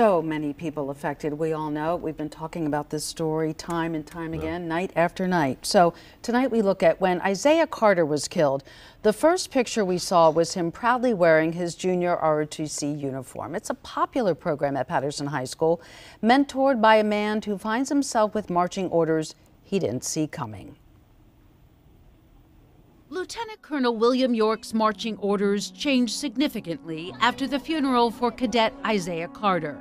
So many people affected. We all know. We've been talking about this story time and time again, night after night. So tonight we look at when Izaiah Carter was killed. The first picture we saw was him proudly wearing his junior ROTC uniform. It's a popular program at Patterson High School, mentored by a man who finds himself with marching orders he didn't see coming. Lieutenant Colonel William York's marching orders changed significantly after the funeral for Cadet Izaiah Carter.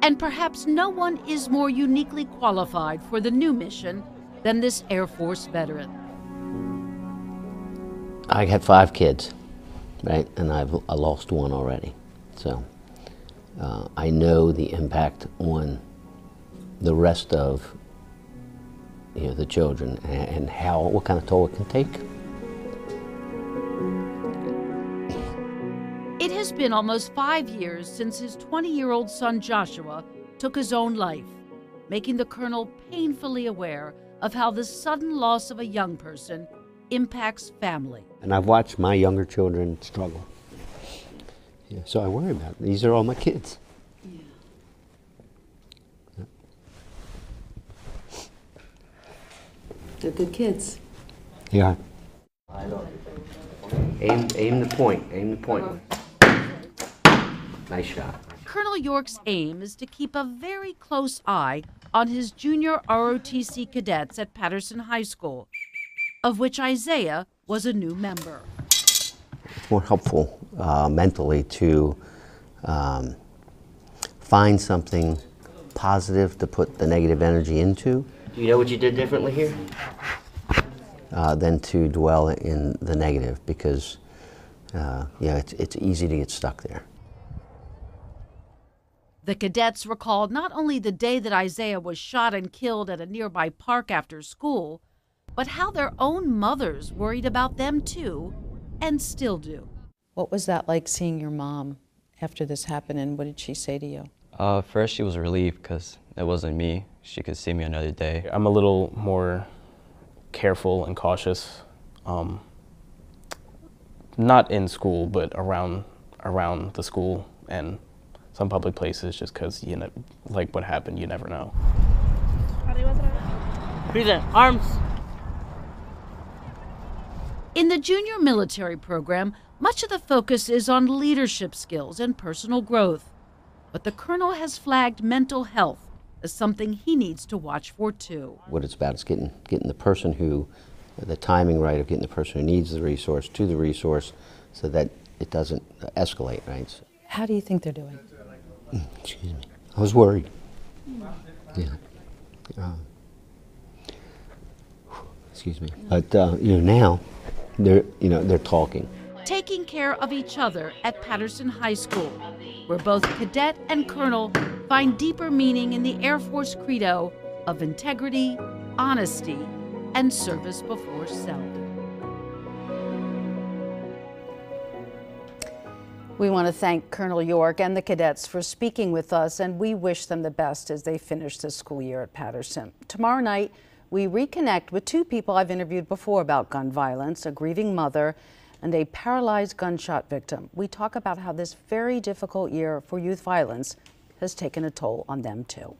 And perhaps no one is more uniquely qualified for the new mission than this Air Force veteran. I had five kids, right, and I've I lost one already. So uh, I know the impact on the rest of you know the children and, how what kind of toll it can take. Been almost five years since his 20 year old son Joshua took his own life, making the colonel painfully aware of how the sudden loss of a young person impacts family. And I've watched my younger children struggle. Yeah, so I worry about it. These are all my kids. Yeah, They're good kids. Yeah. Aim, aim the point. Aim the point. Uh-huh. Nice shot. Colonel York's aim is to keep a very close eye on his junior ROTC cadets at Patterson High School, of which Izaiah was a new member. It's more helpful uh, mentally to um, find something positive to put the negative energy into Do you know what you did differently here? uh, than to dwell in the negative because, uh, yeah, it's, it's easy to get stuck there. The cadets recalled not only the day that Izaiah was shot and killed at a nearby park after school, but how their own mothers worried about them too, and still do. What was that like seeing your mom after this happened, and what did she say to you? Uh, first, she was relieved because it wasn't me. She could see me another day. I'm a little more careful and cautious, um, not in school, but around around the school and some public places, just because you know, like what happened, you never know. Present. Arms. In the junior military program, much of the focus is on leadership skills and personal growth. But the colonel has flagged mental health as something he needs to watch for too. What it's about is getting, getting the person who, the timing right of getting the person who needs the resource to the resource so that it doesn't escalate, right? So- How do you think they're doing? Excuse me. I was worried. Yeah. Um, excuse me. But, uh, you know, now they're, you know, they're talking. Taking care of each other at Patterson High School, where both cadet and colonel find deeper meaning in the Air Force credo of integrity, honesty, and service before self. We want to thank Colonel York and the cadets for speaking with us, and we wish them the best as they finish the school year at Patterson. Tomorrow night, we reconnect with two people I've interviewed before about gun violence a grieving mother and a paralyzed gunshot victim. We talk about how this very difficult year for youth violence has taken a toll on them, too.